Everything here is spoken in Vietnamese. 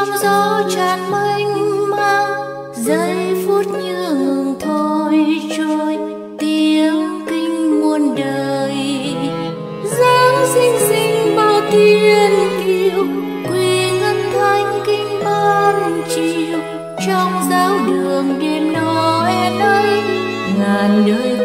trong gió tràn mênh mang. Giây phút như ngừng thôi trôi, tiếng kinh muôn đời. Giáng sinh sinh bao tiên kiều quỳ ngân thanh kinh ban chiều. Trong giáo đường đêm noel ấy, ngàn đời